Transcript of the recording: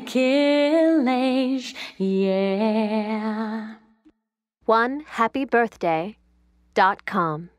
Killage, yeah. One happy birthday dot com.